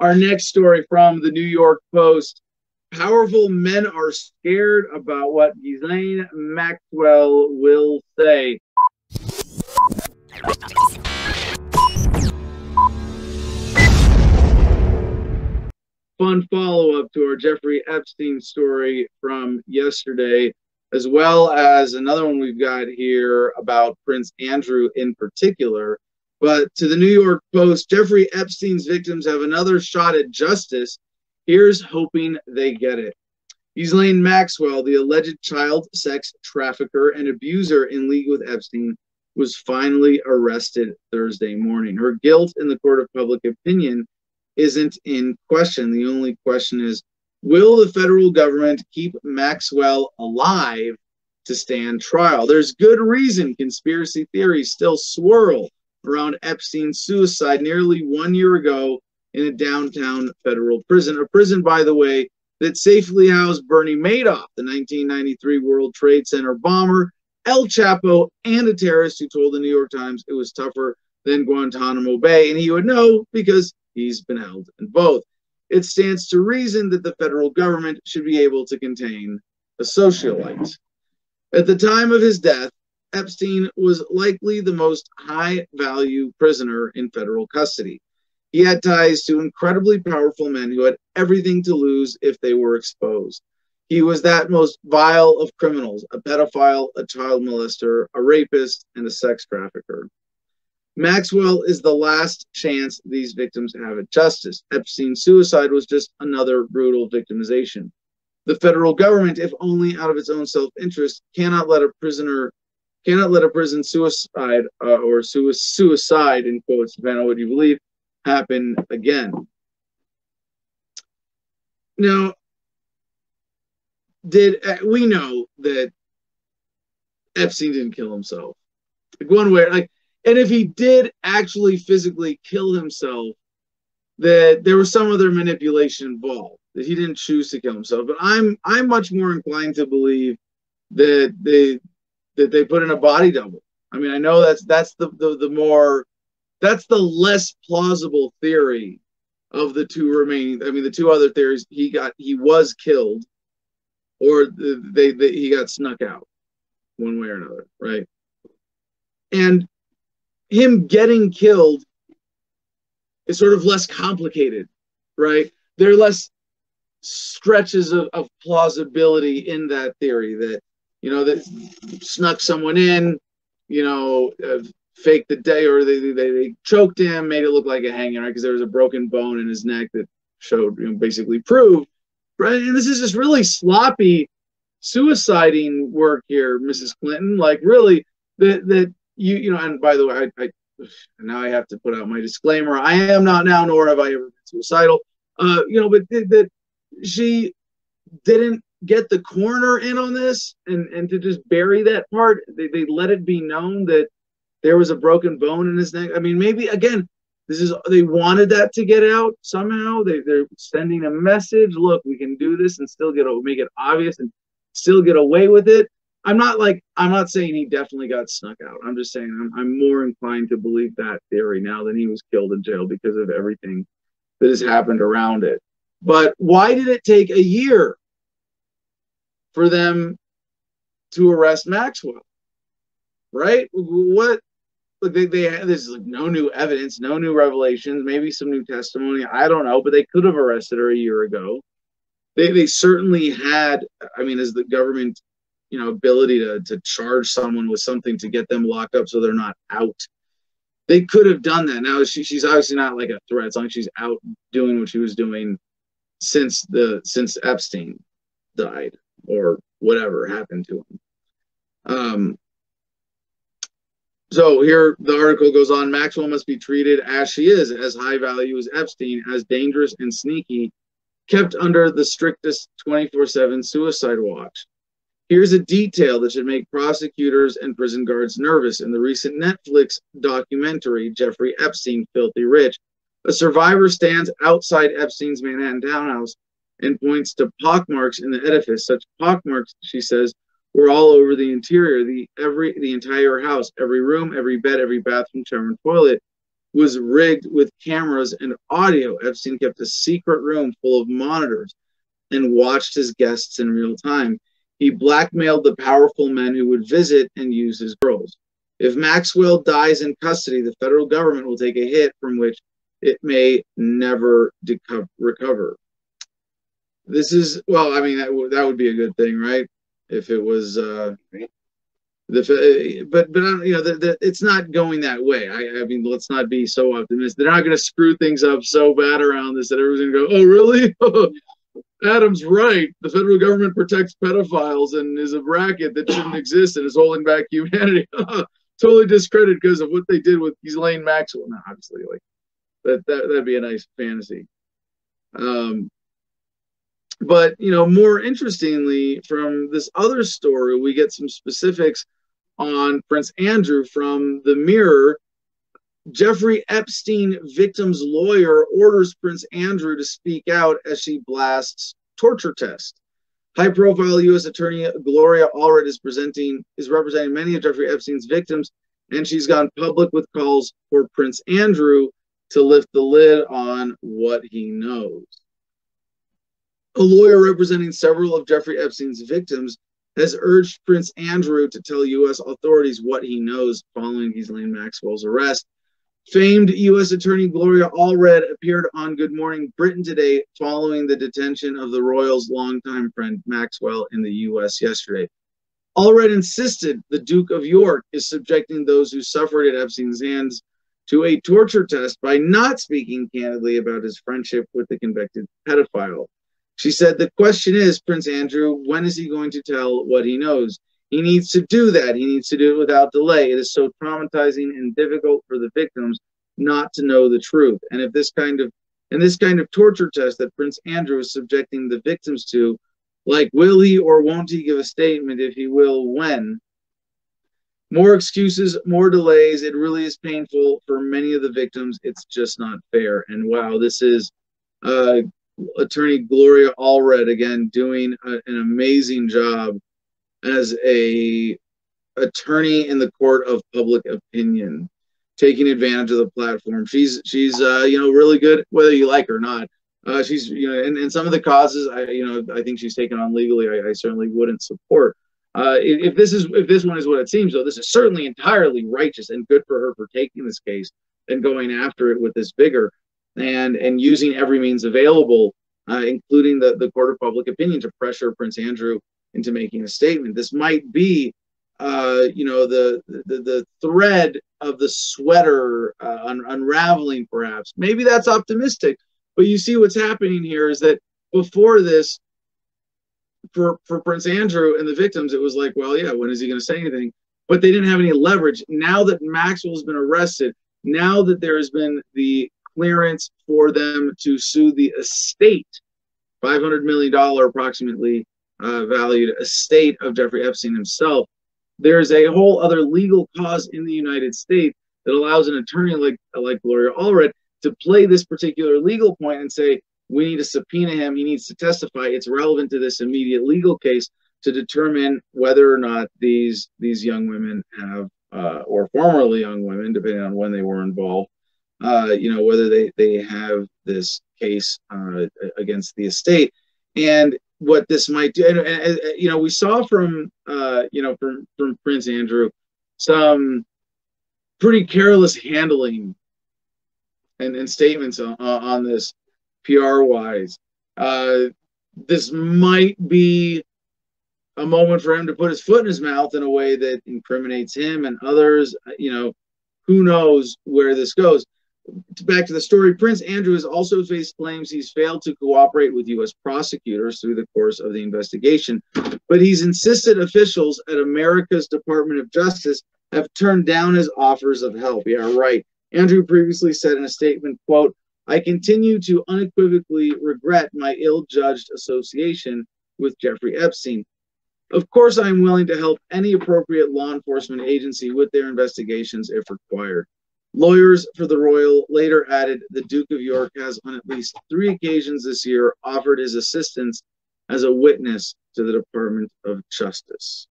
our next story from the New York Post. Powerful men are scared about what Ghislaine Maxwell will say. Fun follow up to our Jeffrey Epstein story from yesterday, as well as another one we've got here about Prince Andrew in particular. But to the New York Post, Jeffrey Epstein's victims have another shot at justice. Here's hoping they get it. Ghislaine Maxwell, the alleged child sex trafficker and abuser in league with Epstein, was finally arrested Thursday morning. Her guilt in the court of public opinion isn't in question. The only question is will the federal government keep Maxwell alive to stand trial? There's good reason conspiracy theories still swirl around Epstein's suicide nearly one year ago in a downtown federal prison. A prison, by the way, that safely housed Bernie Madoff, the 1993 World Trade Center bomber, El Chapo, and a terrorist who told the New York Times it was tougher than Guantanamo Bay. And he would know because he's been held in both. It stands to reason that the federal government should be able to contain a socialite. At the time of his death, Epstein was likely the most high value prisoner in federal custody. He had ties to incredibly powerful men who had everything to lose if they were exposed. He was that most vile of criminals a pedophile, a child molester, a rapist, and a sex trafficker. Maxwell is the last chance these victims have at justice. Epstein's suicide was just another brutal victimization. The federal government, if only out of its own self interest, cannot let a prisoner cannot let a prison suicide uh, or su- suicide in quotes, depending on what you believe, happen again. Now, did uh, we know that Epstein didn't kill himself? Like one way, like, and if he did actually physically kill himself, that there was some other manipulation involved. That he didn't choose to kill himself. But I'm I'm much more inclined to believe that they that they put in a body double. I mean, I know that's that's the the, the more that's the less plausible theory of the two remaining. I mean, the two other theories he got he was killed, or they, they he got snuck out, one way or another, right? And him getting killed is sort of less complicated, right? There are less stretches of, of plausibility in that theory that you know, that snuck someone in, you know, uh, faked the day or they, they, they choked him, made it look like a hanging, right? Because there was a broken bone in his neck that showed, you know, basically proved, right? And this is just really sloppy suiciding work here, Mrs. Clinton. Like, really, that, that you, you know, and by the way, I, I now I have to put out my disclaimer. I am not now, nor have I ever been suicidal. Uh, you know, but that she didn't get the coroner in on this and, and to just bury that part. They, they let it be known that there was a broken bone in his neck. I mean, maybe again, this is they wanted that to get out somehow. They they're sending a message. Look, we can do this and still get make it obvious and still get away with it. I'm not like I'm not saying he definitely got snuck out. I'm just saying I'm, I'm more inclined to believe that theory now than he was killed in jail because of everything that has happened around it. But why did it take a year for them to arrest Maxwell. Right? What? Like they, they there's like no new evidence, no new revelations, maybe some new testimony. I don't know, but they could have arrested her a year ago. They they certainly had. I mean, as the government, you know, ability to to charge someone with something to get them locked up so they're not out. They could have done that. Now she, she's obviously not like a threat. It's like she's out doing what she was doing since the since Epstein died or whatever happened to him. Um, so here the article goes on Maxwell must be treated as she is, as high value as Epstein, as dangerous and sneaky, kept under the strictest 24 7 suicide watch. Here's a detail that should make prosecutors and prison guards nervous. In the recent Netflix documentary, Jeffrey Epstein, Filthy Rich, a survivor stands outside Epstein's Manhattan townhouse and points to pockmarks in the edifice. Such pockmarks, she says, were all over the interior, the every the entire house, every room, every bed, every bathroom, shower, and toilet. was rigged with cameras and audio. Epstein kept a secret room full of monitors and watched his guests in real time. He blackmailed the powerful men who would visit and use his girls. If Maxwell dies in custody, the federal government will take a hit from which it may never recover. This is well, I mean that w- that would be a good thing, right? If it was uh, the but but you know the, the, it's not going that way. I, I mean, let's not be so optimistic. They're not going to screw things up so bad around this that everyone's going to go, "Oh, really? Adam's right. The federal government protects pedophiles and is a bracket that shouldn't exist and is holding back humanity." totally discredited because of what they did with Ghislaine Maxwell. Now, obviously, like that, that that'd be a nice fantasy. Um, but you know, more interestingly, from this other story, we get some specifics on Prince Andrew from the Mirror. Jeffrey Epstein victim's lawyer orders Prince Andrew to speak out as she blasts torture test. High-profile U.S. Attorney Gloria Allred is presenting is representing many of Jeffrey Epstein's victims, and she's gone public with calls for Prince Andrew to lift the lid on what he knows. A lawyer representing several of Jeffrey Epstein's victims has urged Prince Andrew to tell U.S. authorities what he knows following Ghislaine Maxwell's arrest. Famed U.S. Attorney Gloria Allred appeared on Good Morning Britain today following the detention of the royal's longtime friend Maxwell in the U.S. yesterday. Allred insisted the Duke of York is subjecting those who suffered at Epstein's hands to a torture test by not speaking candidly about his friendship with the convicted pedophile. She said, The question is, Prince Andrew, when is he going to tell what he knows? He needs to do that. He needs to do it without delay. It is so traumatizing and difficult for the victims not to know the truth. And if this kind of and this kind of torture test that Prince Andrew is subjecting the victims to, like will he or won't he give a statement? If he will, when? more excuses, more delays. It really is painful for many of the victims. It's just not fair. And wow, this is uh, attorney Gloria Allred again doing a, an amazing job as a attorney in the court of public opinion, taking advantage of the platform. She's she's uh, you know really good whether you like her or not. Uh, she's you know and, and some of the causes I you know I think she's taken on legally I, I certainly wouldn't support. Uh, if, if, this is if this one is what it seems, though, this is certainly entirely righteous and good for her for taking this case and going after it with this vigor and and using every means available, uh, including the the court of public opinion, to pressure Prince Andrew into making a statement. This might be, uh, you know, the, the the thread of the sweater uh, un- unraveling, perhaps. Maybe that's optimistic, but you see what's happening here is that before this, for for Prince Andrew and the victims, it was like, well, yeah, when is he going to say anything? But they didn't have any leverage. Now that Maxwell's been arrested, now that there has been the clearance for them to sue the estate, five hundred million dollar approximately uh, valued estate of Jeffrey Epstein himself, there's a whole other legal cause in the United States that allows an attorney like like Gloria Allred to play this particular legal point and say, we need to subpoena him. He needs to testify. It's relevant to this immediate legal case to determine whether or not these these young women have, uh, or formerly young women, depending on when they were involved, uh, you know, whether they they have this case uh, against the estate, and what this might do. And, and, you know, we saw from uh, you know from from Prince Andrew some pretty careless handling and, and statements on, on this PR wise. Uh, this might be a moment for him to put his foot in his mouth in a way that incriminates him and others. You know, who knows where this goes. Back to the story, Prince Andrew has also faced claims he's failed to cooperate with U.S. prosecutors through the course of the investigation, but he's insisted officials at America's Department of Justice have turned down his offers of help. Yeah, right. Andrew previously said in a statement, quote, I continue to unequivocally regret my ill judged association with Jeffrey Epstein. Of course, I am willing to help any appropriate law enforcement agency with their investigations if required. Lawyers for the royal later added the Duke of York has, on at least three occasions this year, offered his assistance as a witness to the Department of Justice.